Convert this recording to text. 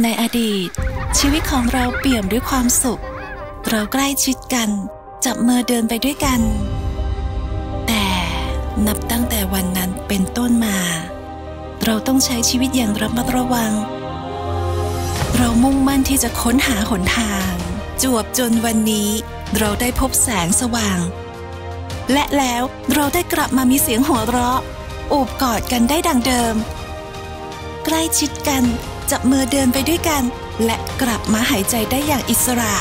ในอดีต ชีวิตของเราเปี่ยมด้วยความสุข เราใกล้ชิดกัน จับมือเดินไปด้วยกัน แต่นับตั้งแต่วันนั้นเป็นต้นมา เราต้องใช้ชีวิตอย่างระมัดระวัง เรามุ่งมั่นที่จะค้นหาหนทาง จวบจนวันนี้ เราได้พบแสงสว่าง และแล้วเราได้กลับมามีเสียงหัวเราะโอบกอดกันได้ดังเดิม ใกล้ชิดกัน จับมือเดินไปด้วยกัน และกลับมาหายใจได้อย่างอิสระ